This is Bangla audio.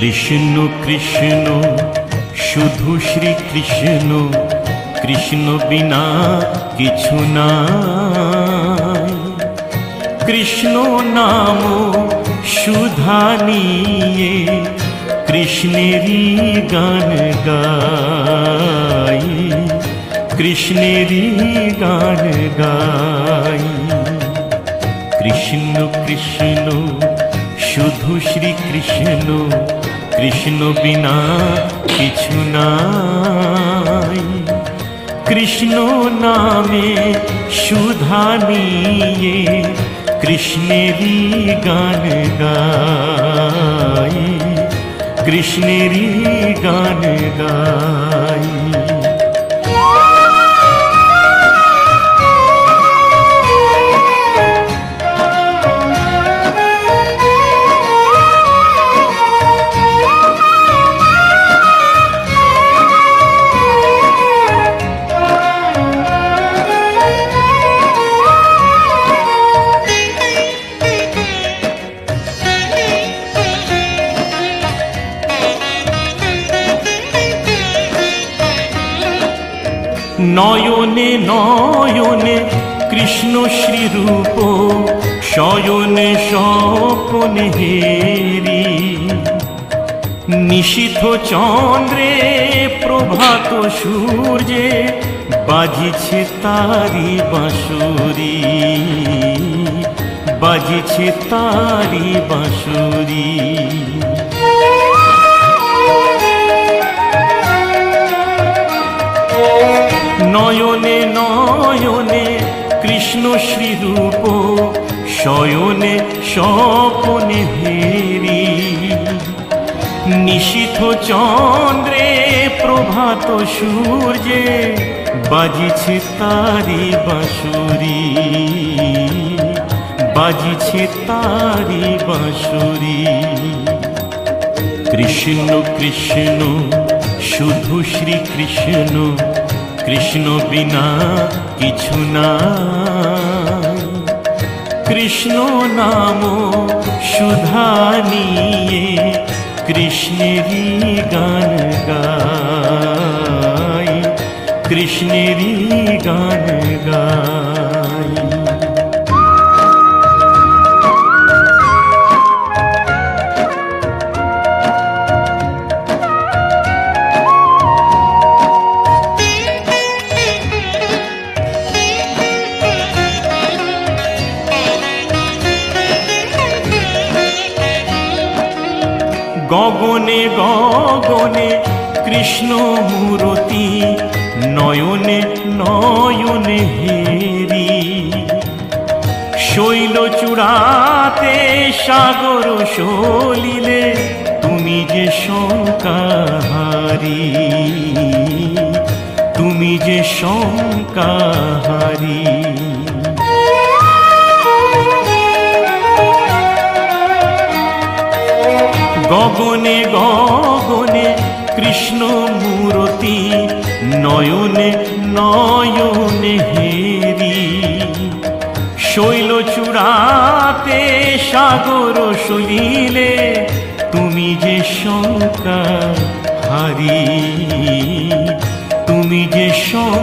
কৃষ্ণ কৃষ্ণ, শুধু শ্রী কৃষ্ণ কৃষ্ণ বিনা কিছু নাই। কৃষ্ণ নাম সুধা নিয়ে কৃষ্ণেরই গান গাই, কৃষ্ণেরই গান গাই। কৃষ্ণ কৃষ্ণ, শুধু শ্রী কৃষ্ণ কৃষ্ণ বিনা কিছু নাই। কৃষ্ণ নামে সুধা নিয়ে কৃষ্ণেরই গান গাই। কৃষ্ণেরই গান গাই। নয়নে নয়নে কৃষ্ণ শ্রীরূপ, শয়নে স্বপনে হেরি। নিশীথ চন্দ্রে প্রভাত সূর্যে বাজিছে তারি বাঁশুরি। বাজিছে তারি বাঁশুরি। নয়নে নয়নে কৃষ্ণ শ্রীরূপ, শয়নে স্বপনে হেরি। নিশীথ চন্দ্রে প্রভাত সূর্যে বাজিছে তারি বাঁশুরি। বাজিছে তারি বাঁশুরি। কৃষ্ণ কৃষ্ণ, শুধু শ্রী কৃষ্ণ কৃষ্ণ বিনা কিছু না কৃষ্ণ নাম সুধা নিয়ে কৃষ্ণেরই গান গাই। কৃষ্ণেরই গান গাই। গগনে গগনে কৃষ্ণ মূরতি, নয়নে নয়নে হেরি। শৈল চূড়াতে সাগর সলিলে তুমি যে শঙ্কাহারি, তুমি যে শঙ্কাহারি। গগনে গগনে কৃষ্ণ মূরতি, নয়নে নয়নে হেরি। শৈল চূড়াতে সাগর সলিলে তুমি যে শঙ্কা হারি, তুমি যে শঙ্কা